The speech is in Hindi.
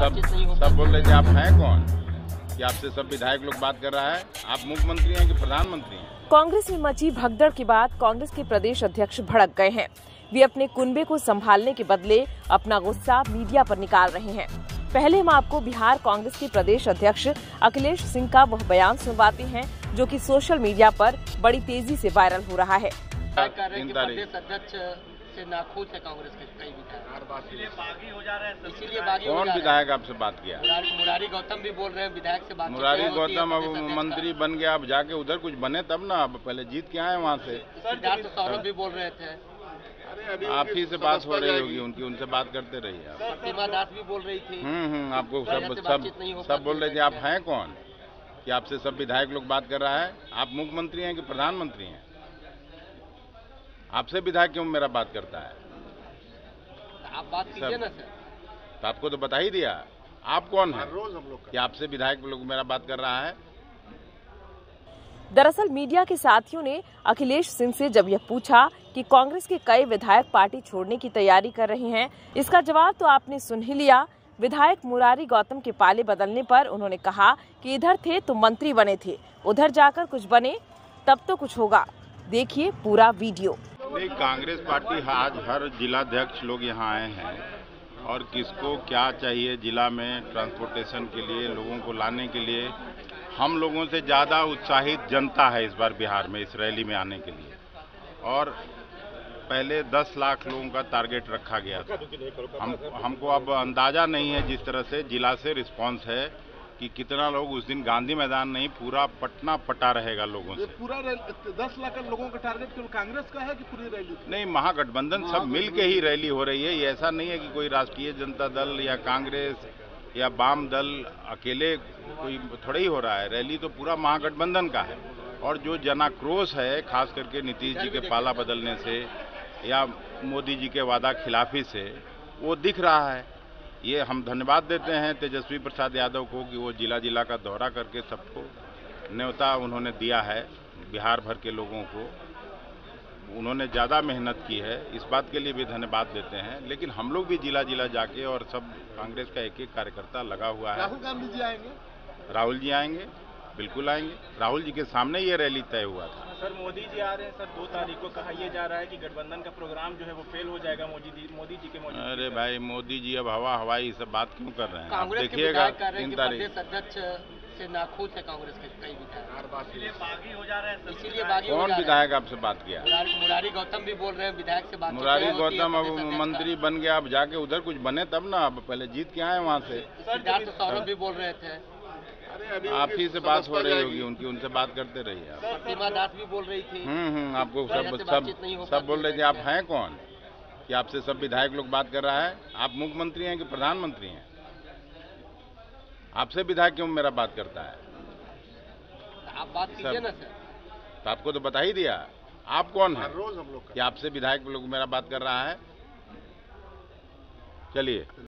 सब सब बोल रहे थे आप हैं कौन? कि आपसे सब विधायक लोग बात कर रहा है। आप मुख्यमंत्री हैं कि प्रधानमंत्री हैं? कांग्रेस में मची भगदड़ के बाद कांग्रेस के प्रदेश अध्यक्ष भड़क गए हैं। वे अपने कुंबे को संभालने के बदले अपना गुस्सा मीडिया पर निकाल रहे हैं। पहले हम आपको बिहार कांग्रेस के प्रदेश अध्यक्ष अखिलेश सिंह का वह बयान सुनवाते हैं जो कि सोशल मीडिया पर बड़ी तेज़ी से वायरल हो रहा है। से नाखुश है कांग्रेस के कई विधायक इसीलिए बागी हो जा कौन रहे हैं। इसीलिए विधायक आपसे बात किया? मुरारी मुरारी गौतम भी बोल रहे हैं विधायक से बात मुरारी गौतम अब मंत्री बन गया अब जाके उधर कुछ बने तब ना अब पहले जीत के आए वहाँ से। सिद्धार्थ सौरभ भी बोल रहे थे। आप ही से बात हो रही होगी उनकी उनसे बात करते रहिए आप। प्रतिमा दास भी बोल रही थी। हम्म हम्म आपको सब सब सब बोल रहे थे आप हैं कौन? कि आपसे सब विधायक लोग बात कर रहा है? आप मुख्यमंत्री हैं कि प्रधानमंत्री हैं? आपसे विधायक क्यों मेरा बात करता है? आप बात कीजिए ना सर। तो आपको तो बता ही दिया। आप कौन हैं? कि आपसे विधायक लोग मेरा बात कर रहा है? दरअसल मीडिया के साथियों ने अखिलेश सिंह से जब यह पूछा कि कांग्रेस के कई विधायक पार्टी छोड़ने की तैयारी कर रहे हैं इसका जवाब तो आपने सुन ही लिया। विधायक मुरारी गौतम के पाले बदलने पर उन्होंने कहा कि इधर थे तो मंत्री बने थे उधर जाकर कुछ बने तब तो कुछ होगा। देखिए पूरा वीडियो। नहीं, कांग्रेस पार्टी आज हर जिलाध्यक्ष लोग यहाँ आए हैं। और किसको क्या चाहिए जिला में ट्रांसपोर्टेशन के लिए, लोगों को लाने के लिए? हम लोगों से ज़्यादा उत्साहित जनता है इस बार बिहार में, इस रैली में आने के लिए। और पहले 10 लाख लोगों का टारगेट रखा गया था। हम, हमको अब अंदाज़ा नहीं है जिस तरह से जिला से रिस्पांस है। कि कितना लोग उस दिन गांधी मैदान नहीं पूरा पटना पटा रहेगा लोगों से। पूरा दस लाख लोगों का टारगेट केवल कांग्रेस का है कि पूरी रैली? नहीं महागठबंधन सब मिल के ही रैली हो रही है। ये ऐसा नहीं है कि कोई राष्ट्रीय जनता दल या कांग्रेस या वाम दल अकेले कोई थोड़ा ही हो रहा है। रैली तो पूरा महागठबंधन का है। और जो जनाक्रोश है खास करके नीतीश जी के पाला बदलने से या मोदी जी के वादा खिलाफी से वो दिख रहा है। ये हम धन्यवाद देते हैं तेजस्वी प्रसाद यादव को कि वो जिला जिला का दौरा करके सबको न्योता उन्होंने दिया है बिहार भर के लोगों को। उन्होंने ज़्यादा मेहनत की है इस बात के लिए भी धन्यवाद देते हैं। लेकिन हम लोग भी जिला जिला जाके और सब कांग्रेस का एक एक कार्यकर्ता लगा हुआ है। राहुल गांधी जी आएँगे? राहुल जी आएँगे। बिल्कुल आएँगे। राहुल जी के सामने ये रैली तय हुआ था। सर मोदी जी आ रहे हैं। सर दो तारीख को कहा यह जा रहा है कि गठबंधन का प्रोग्राम जो है वो फेल हो जाएगा मोदी जी मोदी जी के मौजूदगी अरे भाई मोदी जी अब हवा हवाई सब बात क्यों कर रहे हैं? आप देखिएगा तीन तारीख। अध्यक्ष से नाखुश है कांग्रेस के कई विधायक। इसीलिए बागी हो जा रहे हैं इसीलिए बागी कौन विधायक आपसे बात किया? मुरारी मुरारी गौतम भी बोल रहे हैं विधायक से बात मुरारी गौतम अब मंत्री बन गया अब जाके उधर कुछ बने तब ना अब पहले जीत के आए वहाँ से। सिद्धार्थ सौरभ भी बोल रहे थे। आप ही से बात हो रही होगी उनकी उनसे बात करते रहिए आप। प्रतिमा दास भी बोल रही थी। हम्म हम्म आपको सब सब सब बोल रहे थे आप हैं कौन? कि आपसे सब विधायक लोग बात कर रहा है आप मुख्यमंत्री हैं कि प्रधानमंत्री हैं? आपसे विधायक क्यों मेरा बात करता है? आप बात कीजिए सब- ना सर। तो आपको तो बता ही दिया आप कौन है? रोज हम लोग आपसे विधायक लोग मेरा बात कर रहा है? चलिए।